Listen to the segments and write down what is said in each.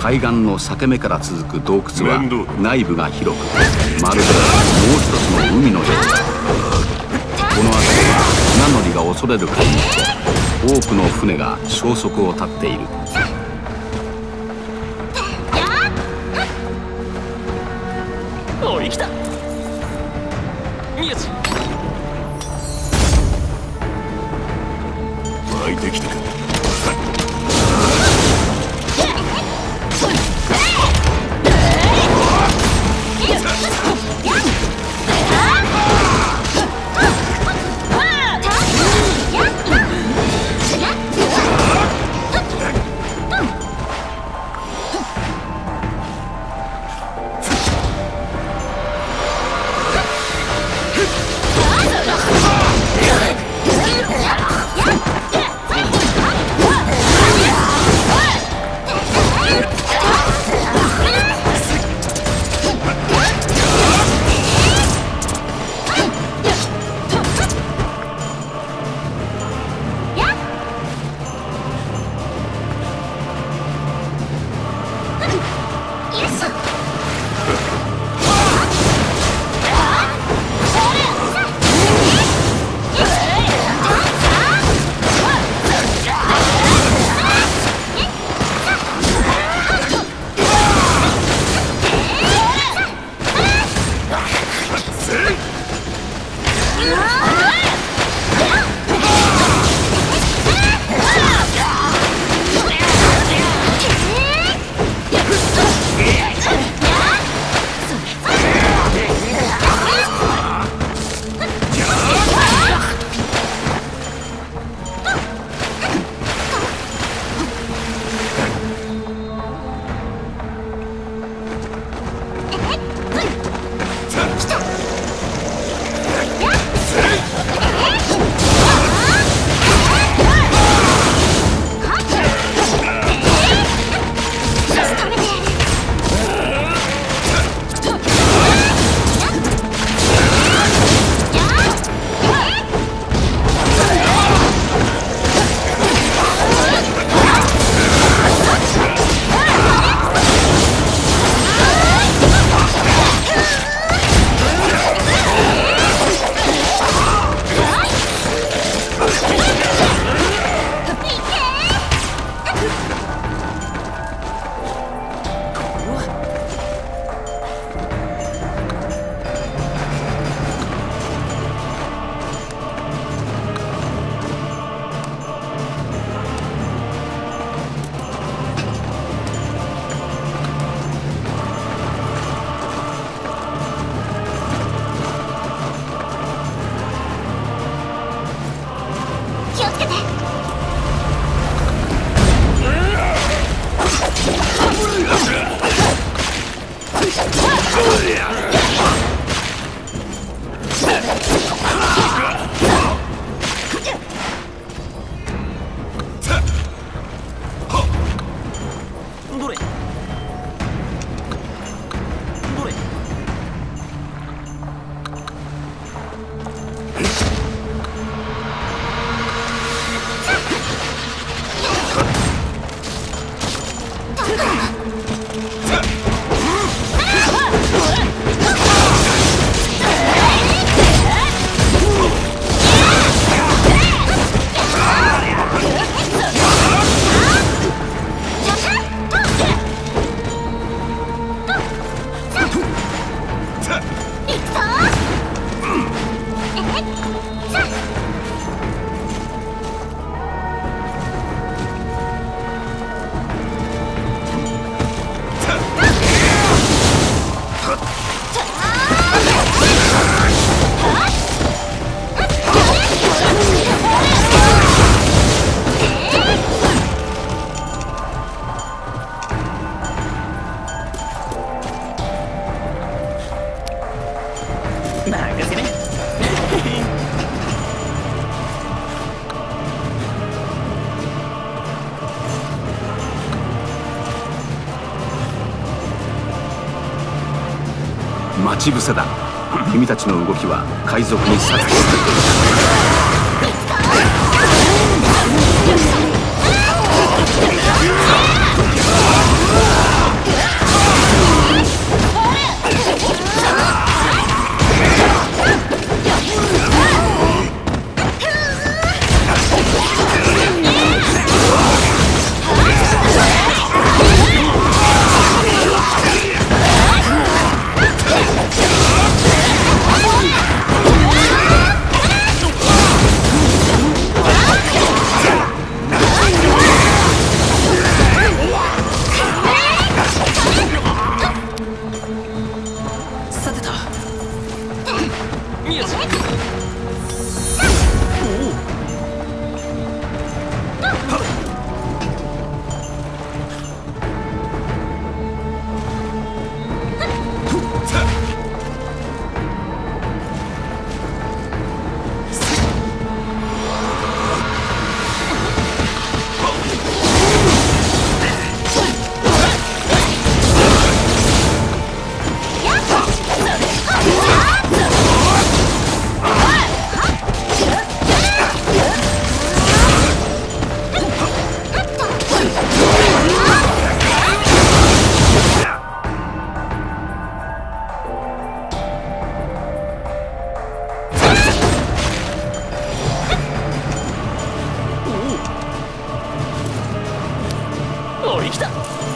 海岸の裂け目から続く洞窟は内部が広くまるでもう一つの海のようだ。この辺りは船乗りが恐れる海域で多くの船が消息を絶っている。おい来た。よし湧いてきたか Yes! 待ち伏せだ。君たちの動きは海賊に察知されている乗りきた。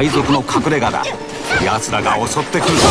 海賊の隠れ家だ。奴らが襲ってくるぞ。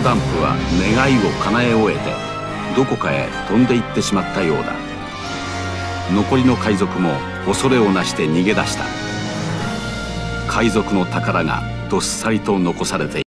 のダンプは願いを叶え終えてどこかへ飛んでいってしまったようだ。残りの海賊も恐れをなして逃げ出した。海賊の宝がどっさりと残されている。